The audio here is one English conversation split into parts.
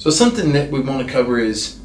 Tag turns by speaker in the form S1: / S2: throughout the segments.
S1: So something that we want to cover is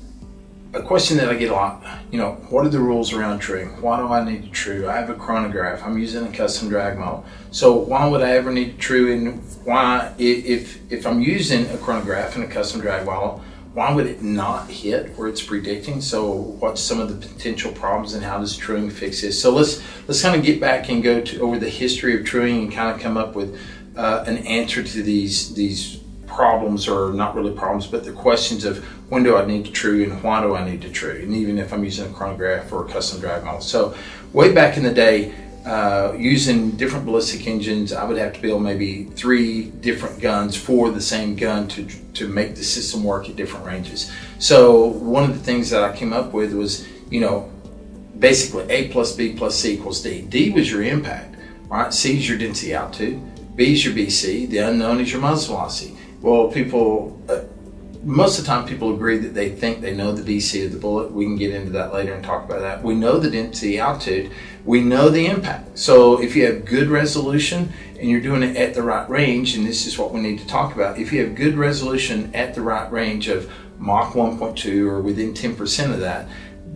S1: a question that I get a lot. You know, what are the rules around truing? Why do I need to true? I have a chronograph. I'm using a custom drag model. So why would I ever need to true? And why, if if I'm using a chronograph and a custom drag model, why would it not hit where it's predicting? So what's some of the potential problems and how does truing fix this? So let's let's kind of get back and go to over the history of truing and kind of come up with uh, an answer to these these problems or not really problems, but the questions of when do I need to true and why do I need to true, and even if I'm using a chronograph or a custom drag model. So way back in the day, uh, using different ballistic engines, I would have to build maybe three different guns for the same gun to, to make the system work at different ranges. So one of the things that I came up with was, you know, basically A plus B plus C equals D. D was your impact, right? C is your density altitude. B is your BC. The unknown is your muzzle velocity. Well, people, uh, most of the time people agree that they think they know the BC of the bullet. We can get into that later and talk about that. We know the density altitude. We know the impact. So if you have good resolution and you're doing it at the right range, and this is what we need to talk about, if you have good resolution at the right range of Mach 1.2 or within 10% of that,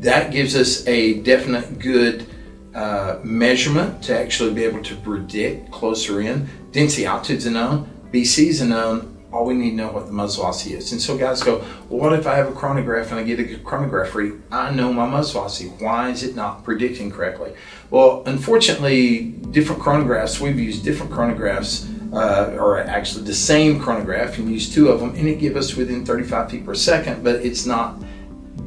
S1: that gives us a definite good uh, measurement to actually be able to predict closer in. Density altitude's a known, BC's a known, all we need to know what the muzzle velocity is. And so guys go, well, what if I have a chronograph and I get a chronograph read? I know my muzzle velocity. Why is it not predicting correctly? Well, unfortunately, different chronographs, we've used different chronographs, uh, or actually the same chronograph and use two of them, and it gives us within 35 feet per second, but it's not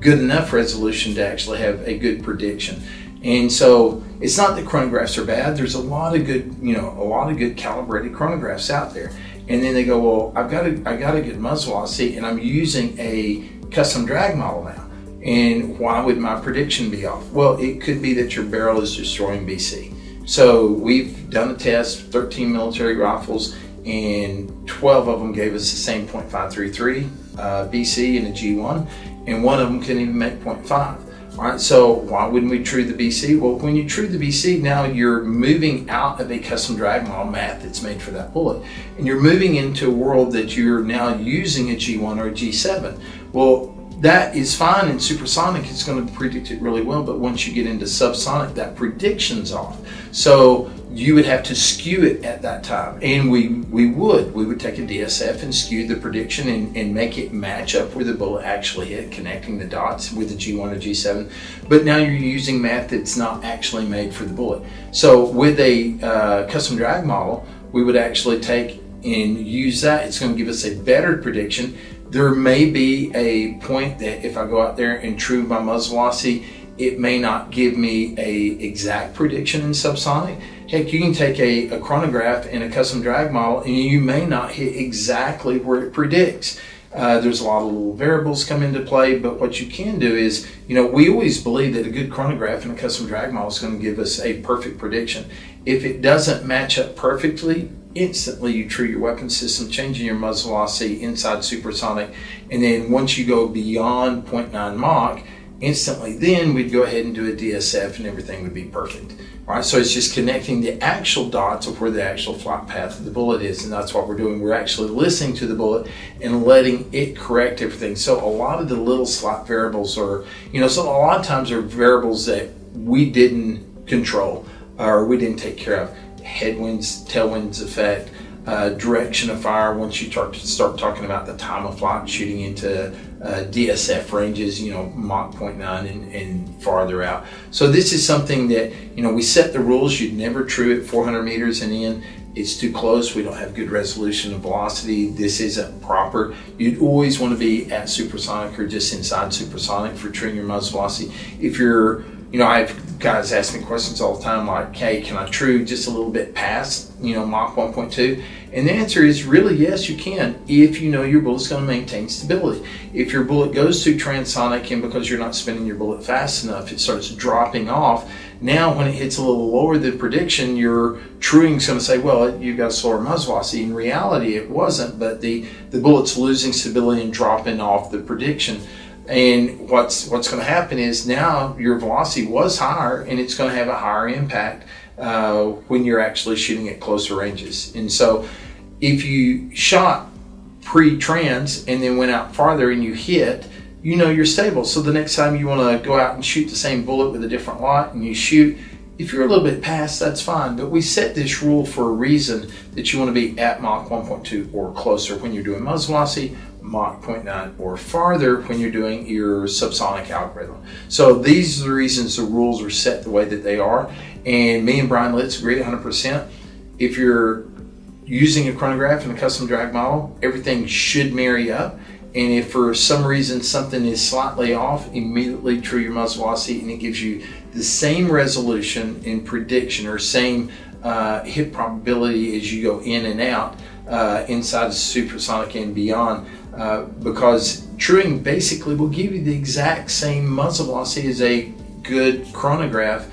S1: good enough resolution to actually have a good prediction. And so it's not that chronographs are bad. There's a lot of good, you know, a lot of good calibrated chronographs out there. And then they go, well, I've got to, I got to get muzzle velocity, and I'm using a custom drag model now. And why would my prediction be off? Well, it could be that your barrel is destroying BC. So we've done a test, 13 military rifles, and 12 of them gave us the same .533 uh, BC in a G1, and one of them couldn't even make 0.5. Right, so why wouldn't we true the BC? Well, when you true the BC, now you're moving out of a custom drag model math that's made for that bullet. And you're moving into a world that you're now using a G1 or a G7. Well, that is fine in supersonic, it's going to predict it really well, but once you get into subsonic, that prediction's off. So you would have to skew it at that time. And we, we would. We would take a DSF and skew the prediction and, and make it match up where the bullet actually hit, connecting the dots with the G1 or G7. But now you're using math that's not actually made for the bullet. So with a uh, custom drag model, we would actually take and use that. It's going to give us a better prediction. There may be a point that if I go out there and true my muzzle velocity, it may not give me a exact prediction in subsonic Heck, you can take a, a chronograph and a custom drag model and you may not hit exactly where it predicts. Uh, there's a lot of little variables come into play, but what you can do is, you know, we always believe that a good chronograph and a custom drag model is going to give us a perfect prediction. If it doesn't match up perfectly, instantly you true your weapon system, changing your muzzle velocity inside supersonic, and then once you go beyond 0.9 Mach, instantly then we'd go ahead and do a DSF and everything would be perfect. Right, so it's just connecting the actual dots of where the actual flight path of the bullet is, and that's what we're doing. We're actually listening to the bullet and letting it correct everything. So a lot of the little slot variables are, you know, so a lot of times are variables that we didn't control or we didn't take care of. Headwinds, tailwinds effect, uh, direction of fire once you start start talking about the time of flight shooting into uh, DSF ranges, you know, Mach 0.9 and, and, farther out. So this is something that, you know, we set the rules. You'd never true at 400 meters and in. It's too close. We don't have good resolution and velocity. This isn't proper. You'd always want to be at supersonic or just inside supersonic for truing your muzzle velocity. If you're you know, I have guys ask me questions all the time like, hey, can I true just a little bit past, you know, Mach 1.2? And the answer is really yes, you can if you know your bullet's going to maintain stability. If your bullet goes through transonic and because you're not spinning your bullet fast enough, it starts dropping off. Now, when it hits a little lower than prediction, your truing is going to say, well, you've got a slower muzzle velocity. In reality, it wasn't, but the, the bullet's losing stability and dropping off the prediction. And what's what's going to happen is now your velocity was higher, and it's going to have a higher impact uh, when you're actually shooting at closer ranges. And so, if you shot pre-trans and then went out farther and you hit, you know you're stable. So the next time you want to go out and shoot the same bullet with a different lot and you shoot, if you're a little bit past, that's fine. But we set this rule for a reason that you want to be at Mach 1.2 or closer when you're doing velocity, Mach 0.9 or farther when you're doing your subsonic algorithm. So these are the reasons the rules are set the way that they are. And me and Brian Litz agree 100%. If you're using a chronograph and a custom drag model, everything should marry up. And if for some reason something is slightly off, immediately true your velocity and it gives you the same resolution in prediction or same uh, hit probability as you go in and out uh, inside of supersonic and beyond. Uh, because truing basically will give you the exact same muzzle velocity as a good chronograph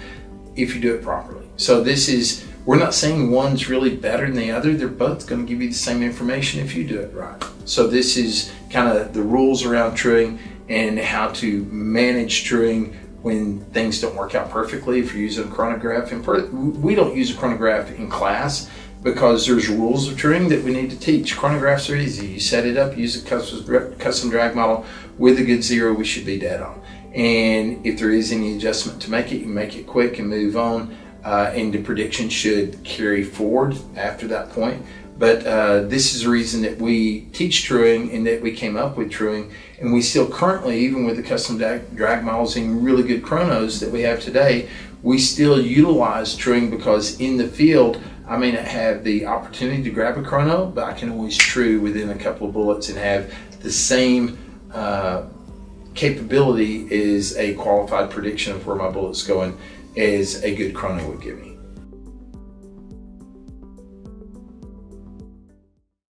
S1: if you do it properly. So this is we're not saying one's really better than the other. They're both going to give you the same information if you do it right. So this is kind of the rules around truing and how to manage truing when things don't work out perfectly if you're using a chronograph. And we don't use a chronograph in class because there's rules of truing that we need to teach. Chronographs are easy. You set it up, use a custom, custom drag model with a good zero, we should be dead on. And if there is any adjustment to make it, you make it quick and move on uh, and the prediction should carry forward after that point. But uh, this is the reason that we teach truing and that we came up with truing. And we still currently, even with the custom drag, models and really good chronos that we have today, we still utilize truing because in the field, I may not have the opportunity to grab a chrono, but I can always true within a couple of bullets and have the same uh, capability as a qualified prediction of where my bullet's going as a good chrono would give me.